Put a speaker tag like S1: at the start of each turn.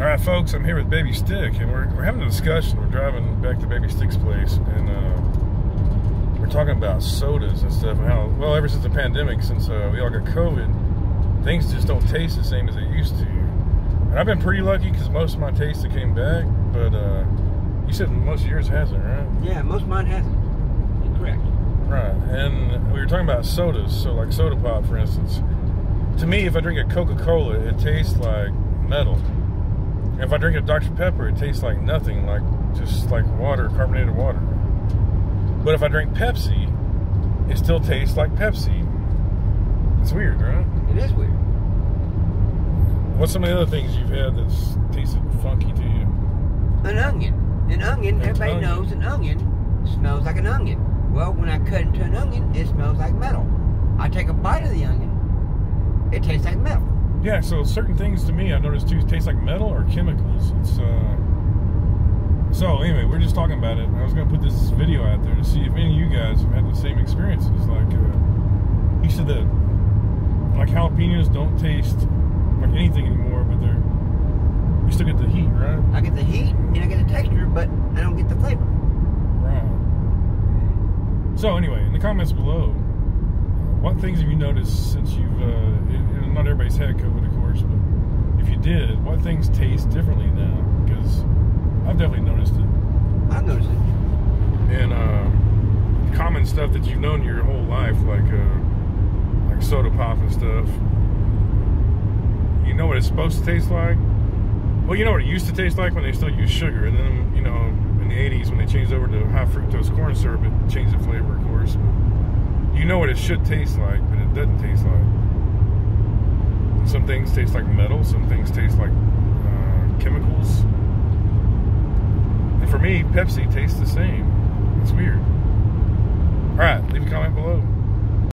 S1: All right, folks, I'm here with Baby Stick, and we're, we're having a discussion. We're driving back to Baby Stick's place, and uh, we're talking about sodas and stuff, and how, well, ever since the pandemic, since uh, we all got COVID, things just don't taste the same as they used to. And I've been pretty lucky because most of my taste came back, but uh, you said most of yours hasn't, right?
S2: Yeah, most of mine hasn't. You're correct.
S1: Right, and we were talking about sodas, so like soda pop, for instance. To me, if I drink a Coca-Cola, it tastes like metal. If I drink a Dr. Pepper, it tastes like nothing, like just like water, carbonated water. But if I drink Pepsi, it still tastes like Pepsi. It's weird, right?
S2: It is weird.
S1: What's some of the other things you've had that's tasted funky to you?
S2: An onion. An onion, everybody
S1: onion.
S2: knows an onion smells like an onion. Well, when I cut into an onion, it smells like metal. I take a bite of the onion, it tastes like metal.
S1: Yeah, so certain things to me I noticed too taste like metal or chemicals. It's uh so anyway, we're just talking about it. I was gonna put this video out there to see if any of you guys have had the same experiences. Like uh, you said that like jalapenos don't taste like anything anymore, but they're you still get the heat, right?
S2: I get the heat and I get the texture, but I don't get the flavor.
S1: Right. So anyway, in the comments below, what things have you noticed since you've? Uh, it, not everybody's had COVID, of course, but if you did, what things taste differently now? Because I've definitely noticed it.
S2: I've noticed it.
S1: And uh, common stuff that you've known your whole life, like uh, like soda pop and stuff. You know what it's supposed to taste like. Well, you know what it used to taste like when they still used sugar, and then you know in the '80s when they changed over to high fructose corn syrup, it changed the flavor, of course. You know what it should taste like, but it doesn't taste like. Some things taste like metal. Some things taste like uh, chemicals. And for me, Pepsi tastes the same.